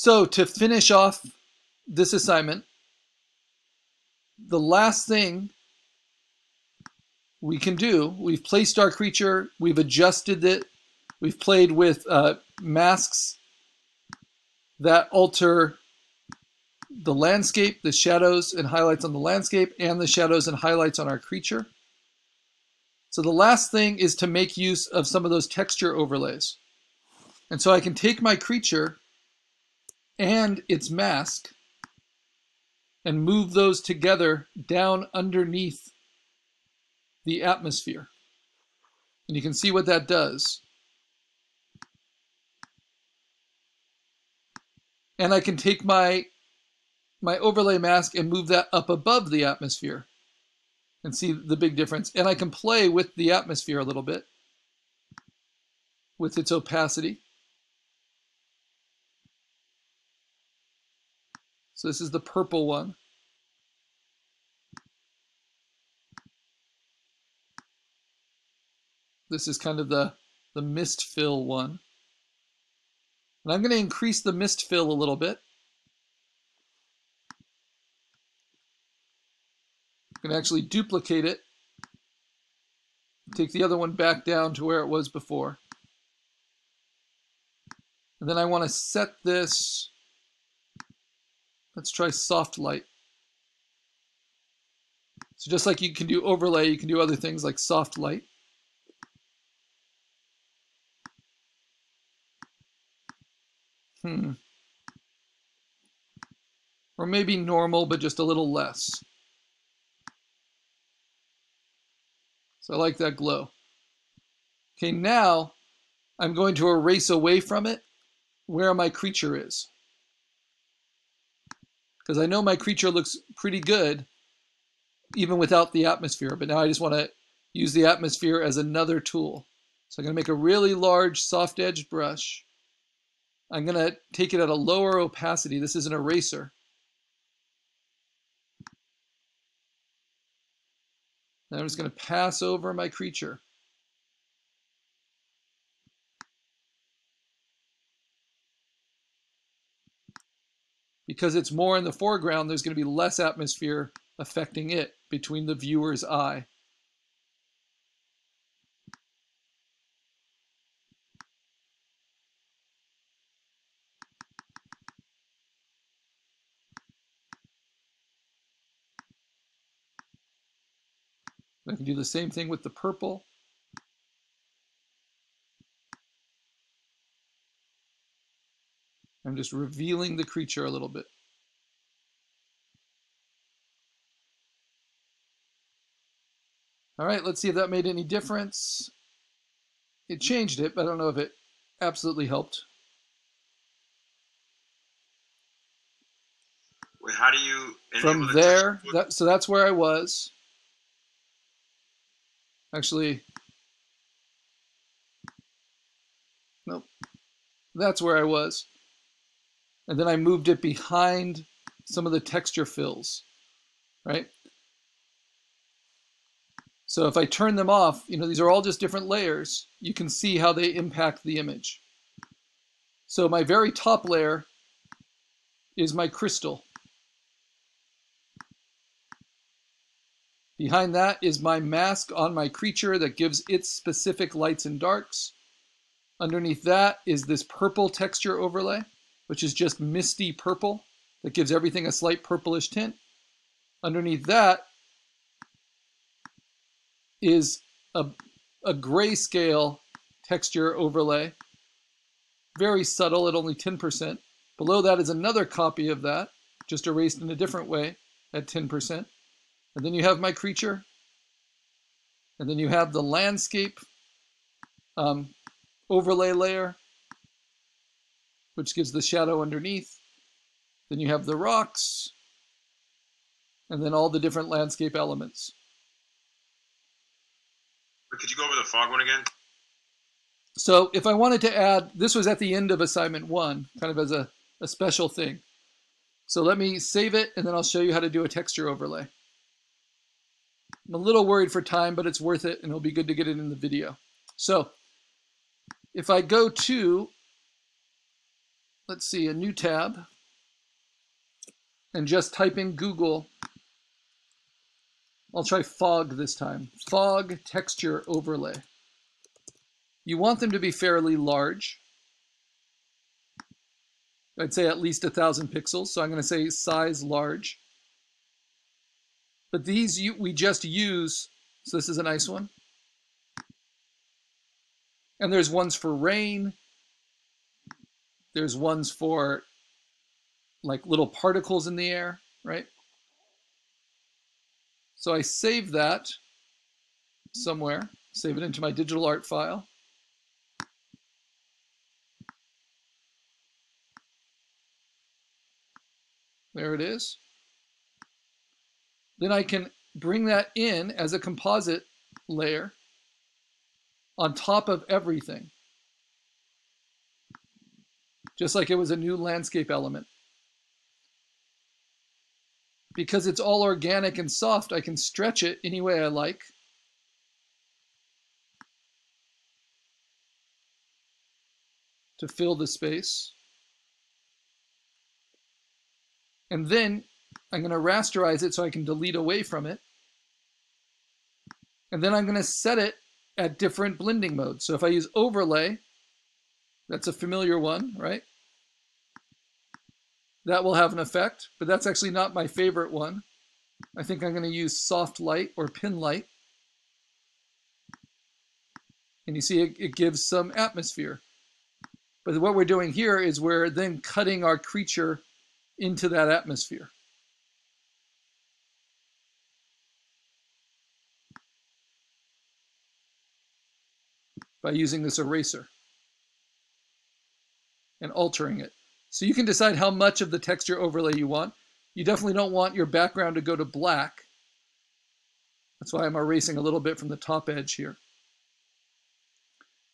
So to finish off this assignment, the last thing we can do, we've placed our creature, we've adjusted it, we've played with uh, masks that alter the landscape, the shadows and highlights on the landscape, and the shadows and highlights on our creature. So the last thing is to make use of some of those texture overlays. And so I can take my creature and its mask and move those together down underneath the atmosphere. And you can see what that does. And I can take my, my overlay mask and move that up above the atmosphere and see the big difference. And I can play with the atmosphere a little bit with its opacity. So this is the purple one. This is kind of the, the mist fill one. And I'm going to increase the mist fill a little bit. I'm going to actually duplicate it. Take the other one back down to where it was before. And then I want to set this Let's try soft light. So just like you can do overlay, you can do other things like soft light. Hmm. Or maybe normal, but just a little less. So I like that glow. Okay, now I'm going to erase away from it where my creature is because I know my creature looks pretty good even without the atmosphere. But now I just want to use the atmosphere as another tool. So I'm going to make a really large soft edged brush. I'm going to take it at a lower opacity. This is an eraser. Now I'm just going to pass over my creature. Because it's more in the foreground, there's going to be less atmosphere affecting it between the viewer's eye. I can do the same thing with the purple. Just revealing the creature a little bit. All right, let's see if that made any difference. It changed it, but I don't know if it absolutely helped. Wait, how do you from there? That, so that's where I was. Actually, nope. That's where I was and then I moved it behind some of the texture fills, right? So if I turn them off, you know, these are all just different layers. You can see how they impact the image. So my very top layer is my crystal. Behind that is my mask on my creature that gives its specific lights and darks. Underneath that is this purple texture overlay which is just misty purple that gives everything a slight purplish tint. Underneath that is a, a grayscale texture overlay, very subtle at only 10%. Below that is another copy of that, just erased in a different way at 10%. And then you have my creature. And then you have the landscape um, overlay layer which gives the shadow underneath. Then you have the rocks, and then all the different landscape elements. Could you go over the fog one again? So if I wanted to add, this was at the end of assignment one, kind of as a, a special thing. So let me save it, and then I'll show you how to do a texture overlay. I'm a little worried for time, but it's worth it, and it'll be good to get it in the video. So if I go to let's see, a new tab, and just type in Google. I'll try fog this time. Fog texture overlay. You want them to be fairly large. I'd say at least a thousand pixels. So I'm going to say size large. But these you, we just use, so this is a nice one. And there's ones for rain. There's ones for like little particles in the air, right? So I save that somewhere, save it into my digital art file. There it is. Then I can bring that in as a composite layer on top of everything. Just like it was a new landscape element. Because it's all organic and soft, I can stretch it any way I like. to fill the space. And then I'm going to rasterize it so I can delete away from it. And then I'm going to set it at different blending modes. So if I use overlay, that's a familiar one, right? That will have an effect, but that's actually not my favorite one. I think I'm going to use soft light or pin light. And you see it, it gives some atmosphere. But what we're doing here is we're then cutting our creature into that atmosphere. by using this eraser and altering it. So you can decide how much of the texture overlay you want. You definitely don't want your background to go to black. That's why I'm erasing a little bit from the top edge here.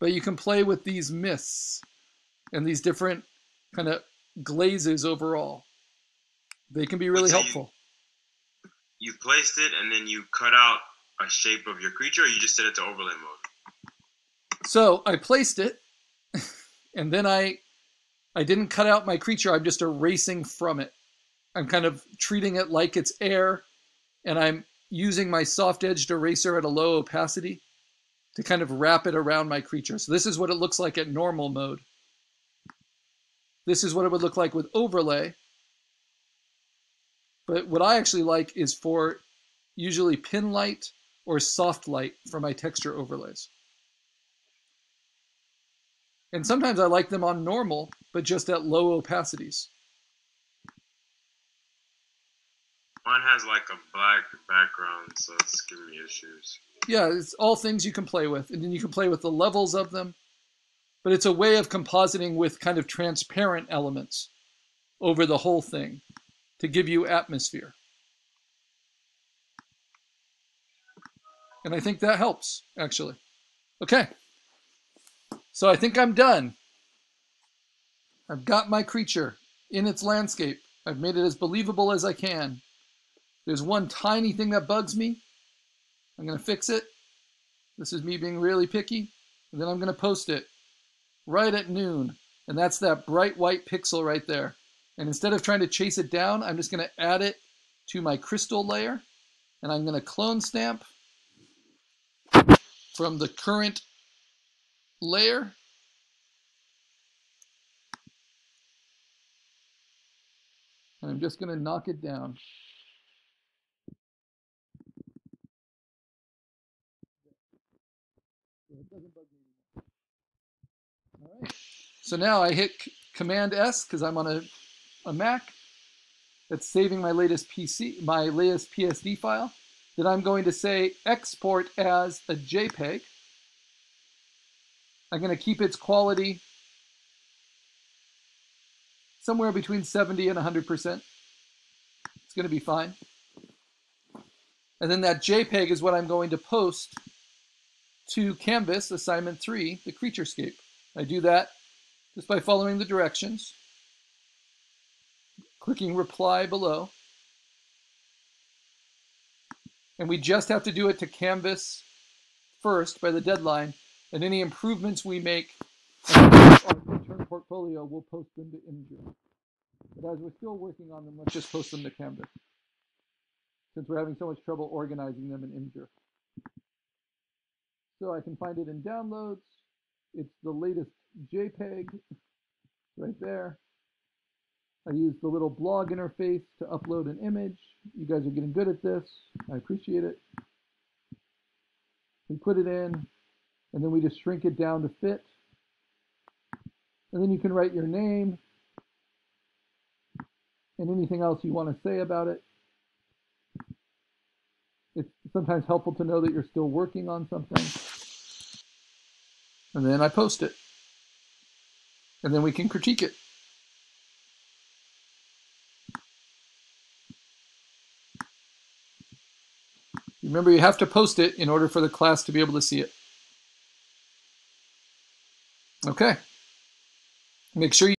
But you can play with these mists and these different kind of glazes overall. They can be really so helpful. You, you placed it and then you cut out a shape of your creature, or you just set it to overlay mode? So I placed it, and then I I didn't cut out my creature. I'm just erasing from it. I'm kind of treating it like it's air, and I'm using my soft edged eraser at a low opacity to kind of wrap it around my creature. So this is what it looks like at normal mode. This is what it would look like with overlay. But what I actually like is for usually pin light or soft light for my texture overlays. And sometimes I like them on normal, but just at low opacities. Mine has like a black background, so it's giving me issues. Yeah, it's all things you can play with, and then you can play with the levels of them. But it's a way of compositing with kind of transparent elements over the whole thing to give you atmosphere. And I think that helps, actually. Okay. So I think I'm done. I've got my creature in its landscape. I've made it as believable as I can. There's one tiny thing that bugs me. I'm going to fix it. This is me being really picky. And then I'm going to post it right at noon. And that's that bright white pixel right there. And instead of trying to chase it down, I'm just going to add it to my crystal layer. And I'm going to clone stamp from the current layer. And I'm just going to knock it down. All right. So now I hit Command S because I'm on a a Mac that's saving my latest PC, my latest PSD file, then I'm going to say export as a JPEG. I'm going to keep its quality somewhere between 70 and 100%. It's going to be fine. And then that JPEG is what I'm going to post to Canvas assignment 3, the Creaturescape. I do that just by following the directions clicking reply below. And we just have to do it to Canvas first by the deadline, and any improvements we make on our portfolio portfolio, we'll post them to Imgur. But as we're still working on them, let's just post them to Canvas, since we're having so much trouble organizing them in Imgur. So I can find it in downloads. It's the latest JPEG right there. I use the little blog interface to upload an image. You guys are getting good at this. I appreciate it. We put it in, and then we just shrink it down to fit. And then you can write your name and anything else you want to say about it. It's sometimes helpful to know that you're still working on something. And then I post it. And then we can critique it. Remember, you have to post it in order for the class to be able to see it. Okay. Make sure you